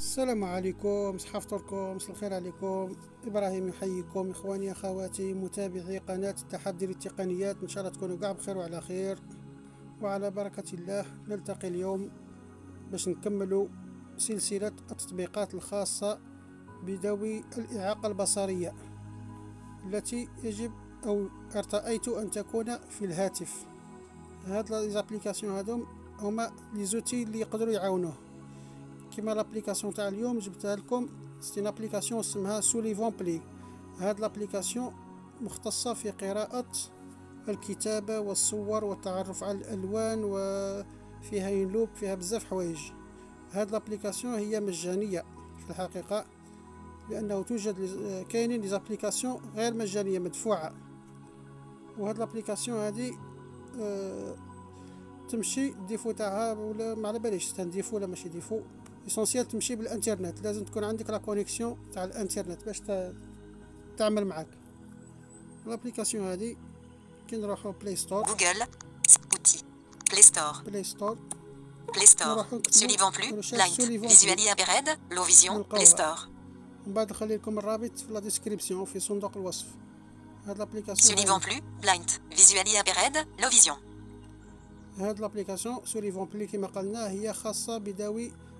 السلام عليكم صحافتكم مساء الخير عليكم. إبراهيم يحييكم إخواني أخواتي متابعي قناة التحدي للتقنيات. إن شاء الله تكونوا كاع بخير وعلى خير. وعلى بركة الله نلتقي اليوم باش نكملوا سلسلة التطبيقات الخاصة بذوي الإعاقة البصرية التي يجب أو أرتأيت أن تكون في الهاتف. هاد لي زابليكاسيون هادو هما les outils اللي يقدروا يعاونوه. كيما l'application تاع اليوم جبتها لكم. c'est une application اسمها Sullivan plus هاد l'application مختصة في قراءة الكتابة والصور والتعرف على الألوان وفيها une loupe فيها بزاف حوايج. هاد l'application هي مجانية في الحقيقة لأنه توجد كاينين les applications غير مجانية مدفوعة. وهاد l'application هادي أه تمشي défaut تاعها ولا ما على باليش défaut ولا ماشي défaut. essentiel تمشي بالانترنت لازم تكون عندك la connexion تاع الانترنت باش تعمل معاك l'application هذه كي نروحو Play Store Google outils Play Store Play Store Play Store Sullivan plus blind visually impaired low vision Play Store من بعد نخلي لكم الرابط في la description في صندوق الوصف هاد l'application Sullivan plus blind visually impaired low vision هاد l'application Sullivan plus كما قلنا هي خاصة بذوي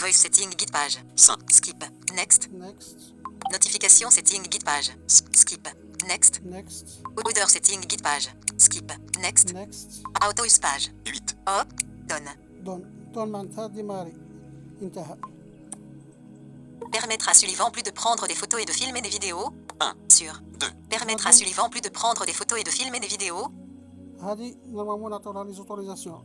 Voice setting guide page. Skip. Next. Next. Notification setting guide page. Skip. Next. Next. Order setting guide page. Skip. Next. Next. Auto use page. 8. Hop. Donne. Donne. Donne معناتها ديماري. انتهى. Permettre à suivant plus de prendre des photos et de filmer des vidéos. 1 sur 2. Permettre à suivant plus de prendre des photos et de filmer des vidéos. هذه نورمالمون نعطيوها لي زوتوريزاسيون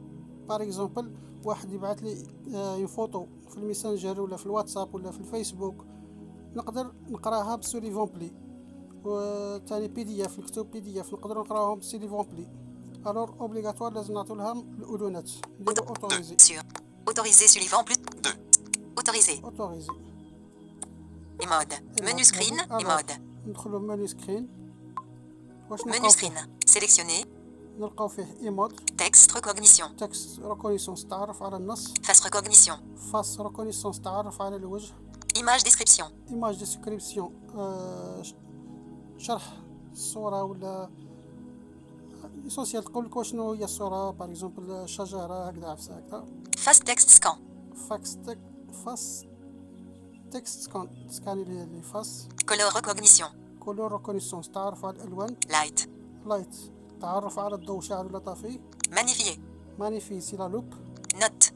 par exemple واحد يبعث لي une photo في الميسنجر ولا في الواتساب ولا في الفيسبوك نقدر نقراها ب Sullivan plus وثاني PDF نكتب PDF نقدر نقراهم ب Sullivan plus alors obligatoire لازم نعطيو لهم الاذونات نديرو autoriser autoriser Sullivan plus autoriser autoriser AI mode menu screen AI mode ندخلو menu screen واش منو سكرين سيليكسيوني نلقاو فيه ايمود تكست ريكوغنيسيون تكست ريكوغنيسيونس تعرف على النص فاس ريكوغنيسيون فاس ريكوغنيسيونس تعرف على الوجه ايماج ديسكريبسيون ايماج ديسكريبسيون آه شرح الصوره ولا اسونسيال تقول لك شنو هي الصوره باغ اكزومبل شجره هكذا عفسه هكذا فاس تكست سكان فاكس تك فاس تكست سكان سكان لي فاس كولور ريكوغنيسيون كولور ريكوغنيسيونس تعرف على الالوان لايت لايت تعرف على الضوء شاعل ولا طافي؟ magnifier. magnifier c'est la loupe note.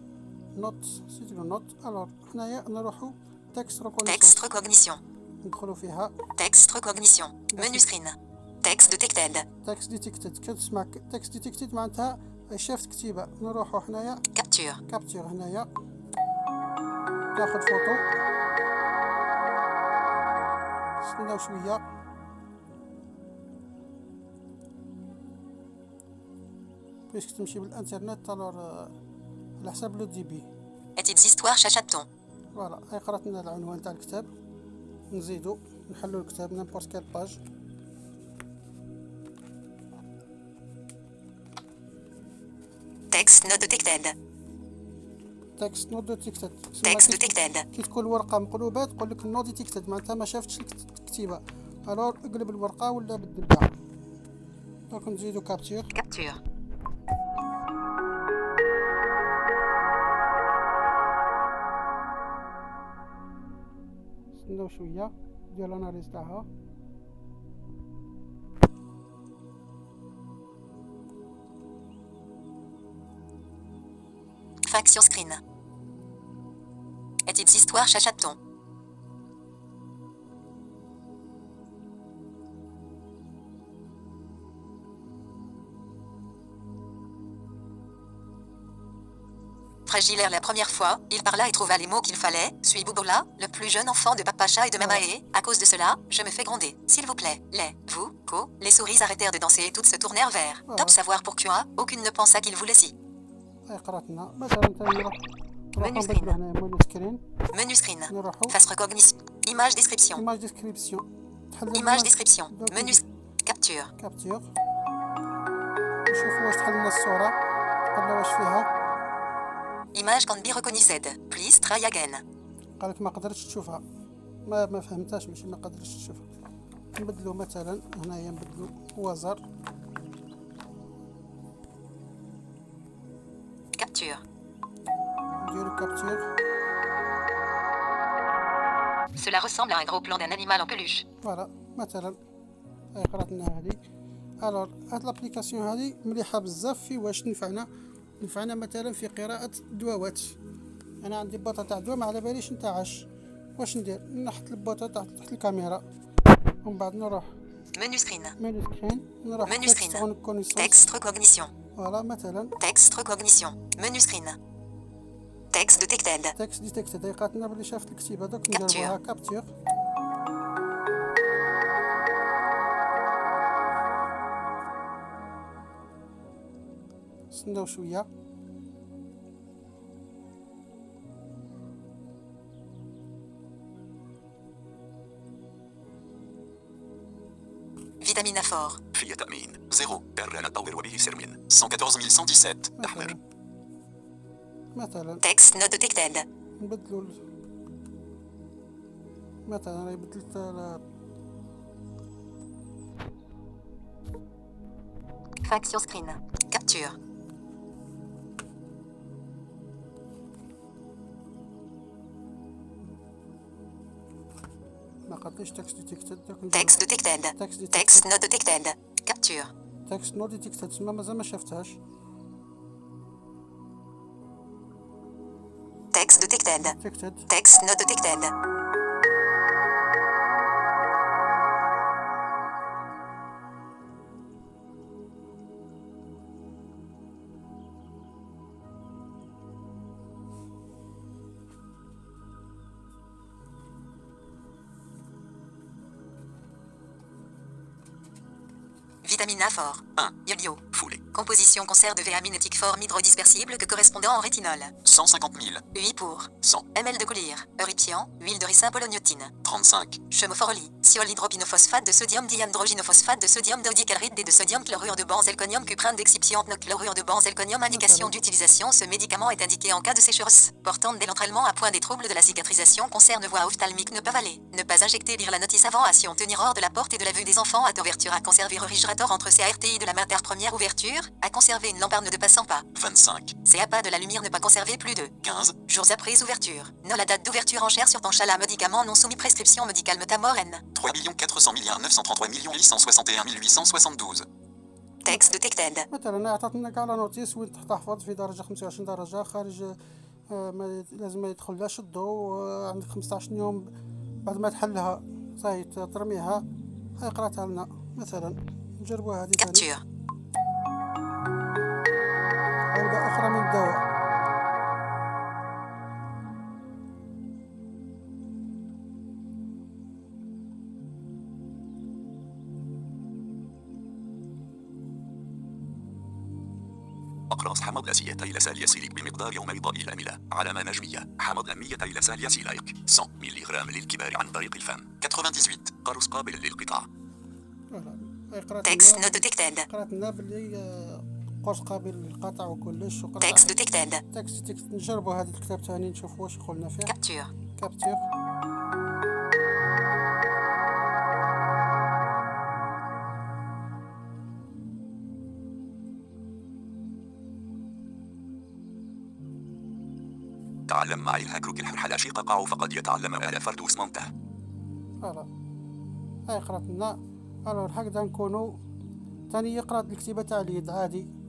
note c'est les notes. alors هنايا نروحو text recognition text recognition ندخلو فيها. text recognition menu screen text detected text detected كتسمع text detected معناتها شافت كتيبه نروحو هنايا capture capture هنايا ناخد فوتو نستناو شوية puisque تمشي بالانترنت alors على حساب le débit. petites histoires شاشاتون voilà هاي قرات لنا العنوان تاع الكتاب نزيدو نحلو الكتاب n'importe quelle page. text not detected text not detected text detected كي تكون الورقه مقلوبه تقول لك not detected معناتها ما شافتش الكتيبه alors اقلب الورقه ولا بدل بها donc نزيدو capture capture Faction screen. Et histoire chachaton. Fragilaire la première fois, il parla et trouva les mots qu'il fallait. Suis Bouboula, le plus jeune enfant de Papacha et de Mamae. À cause de cela, je me fais gronder. S'il vous plaît, les, vous, co, les souris arrêtèrent de danser et toutes se tournèrent vers. Top savoir pourquoi, aucune ne pensa qu'il voulait si. Menu screen. Menu screen. Face recognition. Image description. Image description. Image description. Menu capture. Capture. نشوفوا واش تحل لنا الصورة قلنا واش فيها Image can be recognized. Please try again. قالك ما قدرتش تشوفها ما ما فهمتهاش ماشي ما قدرتش تشوفها نبدلو مثلا هنايا نبدلو وزر Capture. نديرو كابتور Cela ressemble à un gros plan d'un animal en peluche. فوالا مثلا هاي قرات لنا هادي الوغ هاد لابليكاسيون هادي مليحه بزاف في واش تنفعنا نفعنا مثلا في قراءة دواوات. أنا عندي بوطة تاع دواء ما على باليش نتاعش واش ندير؟ نحط البوطة تحت الكاميرا. ومن بعد نروح. menu screen menu screen نروح menu screen text recognition voilà مثلا text recognition menu screen تكست ديتكتد تكست ديتكتد قاتلنا بلي شافت الكتيبة دوك نديروها كابتور نستناو شويه فيتامين فور فيتامين زيرو بران طور وبه سرمين 114117 أحمر مثلا تكست نوت ديتكتد نبدلو مثلا انا بدلت فاكسيون سكرين كابتور تكست ديتكتد تكست ديتكتد تكست نوت ديتكتد كابتور تكست نوت ديتكتد تسمى مازال ما شفتهاش تكست ديتكتد تكست نوت ديتكتد Vitamine A fort. 1. Yolio. Foulé. Composition concert de véaminétique fort hydrodispersible que correspondant en rétinol. 150 000. 8 pour. 100. ml de collyre. Euripian. Huile de ricin poloniotine. 35. Chemophoroli. Siol hydropinophosphate de sodium diandroginophosphate de sodium dodicalride et de sodium chlorure de benzalconium cuprine d'excipiente chlorure de benzalconium Indication d'utilisation Ce médicament est indiqué en cas de sécheresse. Portant dès l'entraînement à point des troubles de la cicatrisation concerne voie ophtalmique ne pas avaler. Ne pas injecter lire la notice avant action tenir hors de la porte et de la vue des enfants à ouverture à conserver réfrigérateur entre CARTI de la mater première ouverture, à conserver une lampe ne passant pas. 25. C'est pas de la lumière ne pas conserver plus de 15 jours après ouverture. Non la date d'ouverture en chair sur ton chala médicament non soumis prescription médicale metamoren. 3 400 milliards 933 861 872 تكست ديتكتد مثلا عطاتنا كاع لا نوتيس وين تحفظ في درجه 25 درجه خارج آه ما لازم ما يدخلهاش الضوء آه عندك 15 يوم بعد ما تحلها صاي ترميها هاي قراتها لنا مثلا نجربوها هذه كابتور الدواء أقراص حمض أسيتيل ساليسيليك بمقدار يوم بيضاء لاملة علامة نجمية. حمض أميتيل ساليسيليك 100 ملغ للكبار عن طريق الفم. 98 قرص قابل للقطع Text not detected قرأت لنا باللي قرص قابل للقطع وكلش text detected text detected نجربوا هذا الكتاب ثاني نشوف واش قلنا فيه. capture capture تعلم معي الهكروك الحرحلة قاع فقد يتعلم. آل فردوس منته فوالا هاي قرات لنا الوغ هكذا نكونو تاني يقرأ الكتيبة تاع اليد. عادي.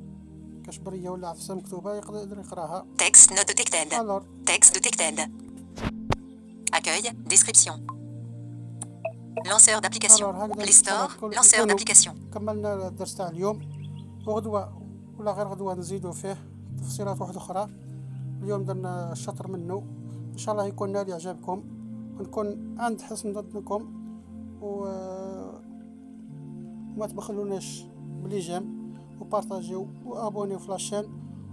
كشبرية ولا عفسة مكتوبة يقدر يقراها. Texte not detected. الور Texte detected. Accueil, description. Lanceur d'application. Alors, هكذا Play Store, نتحرك كل- lanceur نكونوا d'application. كملنا الدرس تاع اليوم. وغدوة ولا غير غدوة نزيدو فيه تفصيلات واحدة أخرى. اليوم درنا الشطر منه. إن شاء الله يكون نال إعجابكم. ونكون عند حسن ظنكم. و وما تبخلوناش ب les j'aime وبارطاجيو وابونيو في la chaîne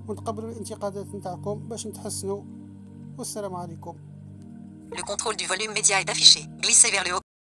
ونتقبلوا الانتقادات نتاعكم باش نتحسنوا والسلام عليكم. Le contrôle du volume média est affiché. Glissez vers le haut.